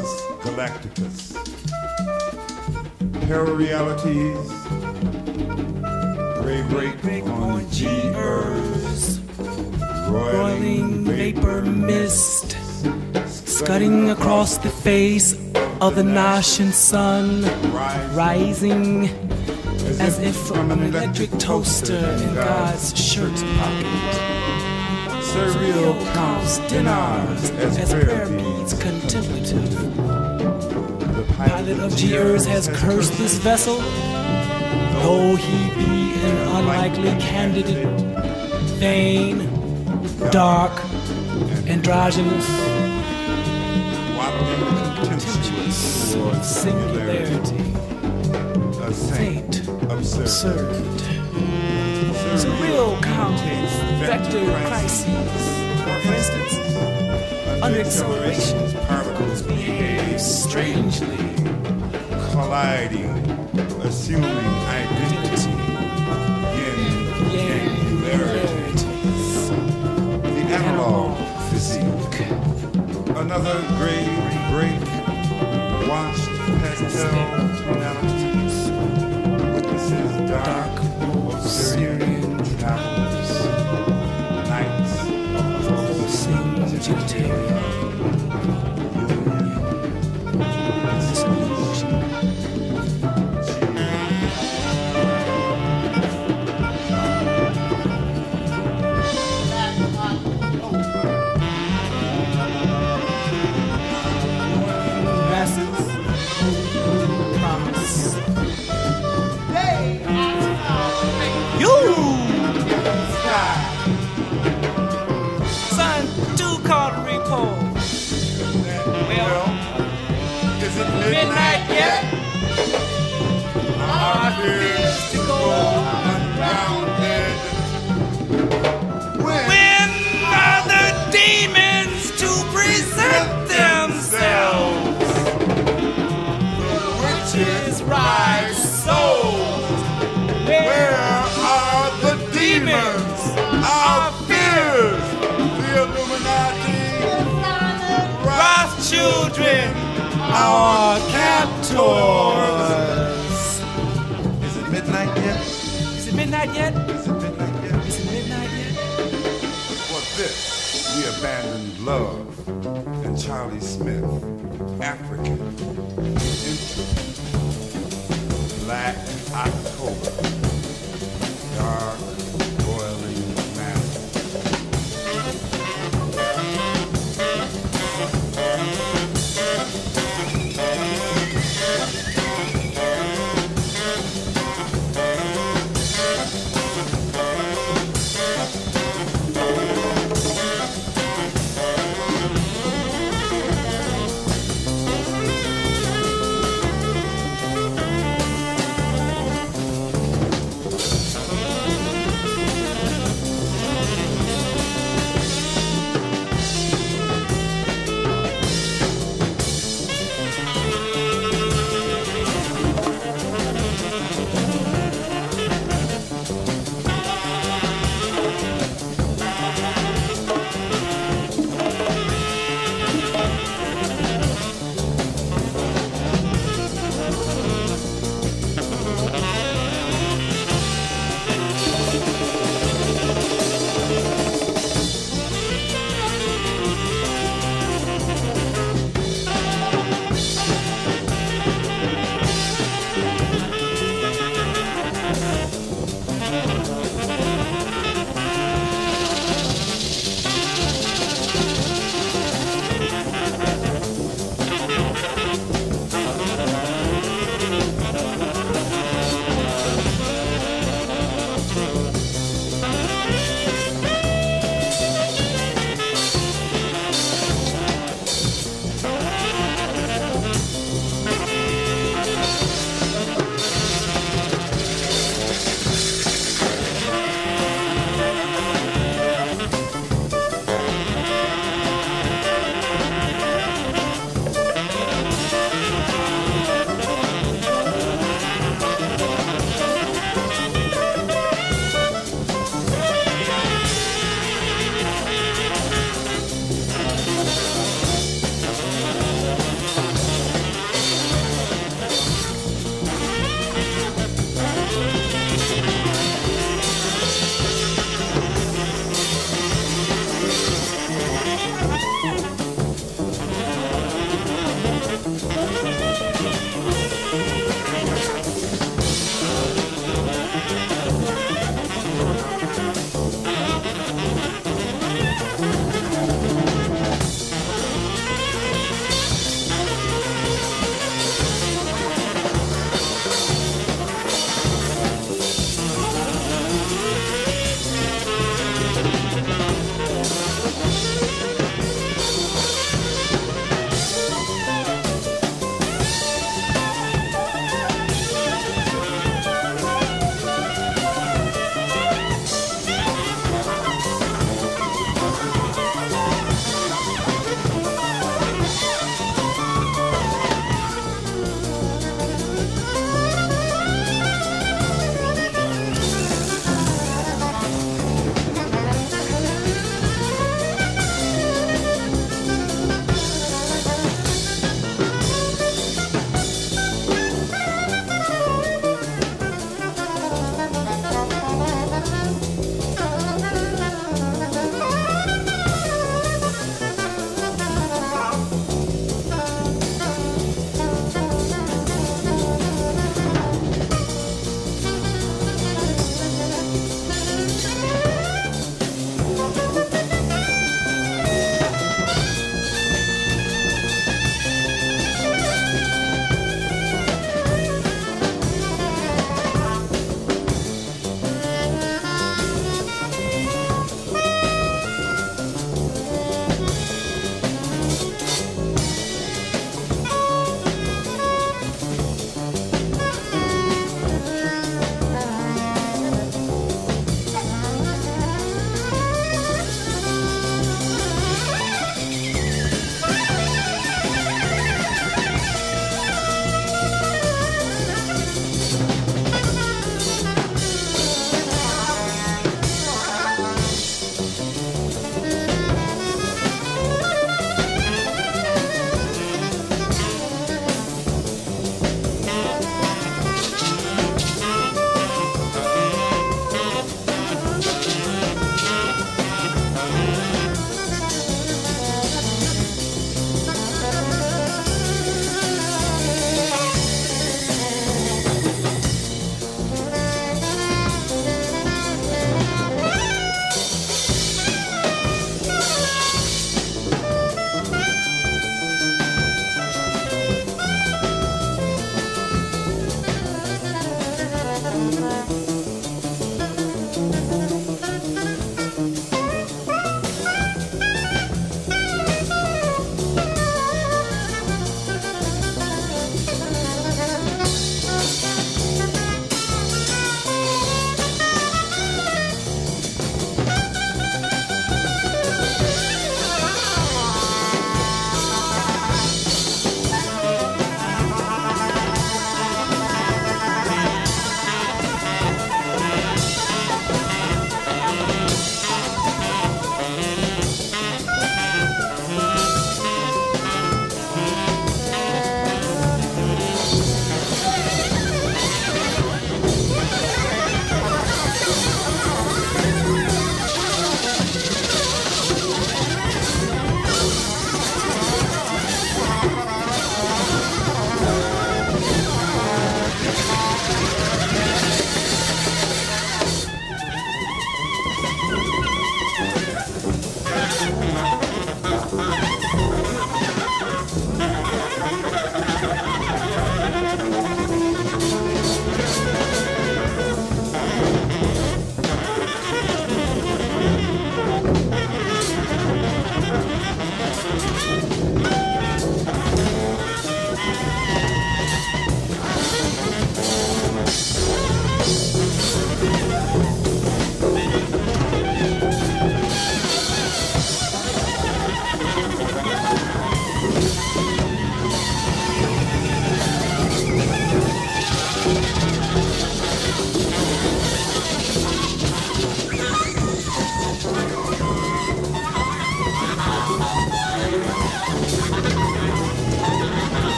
Metropolis Galacticus. Pararealities. Gray break on G Earth. Roiling vapor mist scudding across the face of the Martian sun, rising as if from an electric toaster in God's shirt pocket. Surreal counts dinars as prayer beads contemplative. The Pilot of G Earth has cursed this vessel, though he be an unlikely candidate, vain, dark, androgynous, contemptuous for singularity, A saint absurd. Surreal counts, vector crises. For instance, under acceleration, particles behave strangely. colliding, assuming identity. in polarities. The analog physique. Another gray break, washed pastel tonalities. Witnesses dark, Syrian travels. Are captors. Is it midnight yet? Is it midnight yet? Is it midnight yet? Is it midnight yet? For this, we abandoned love and Charlie Smith, African, Black October,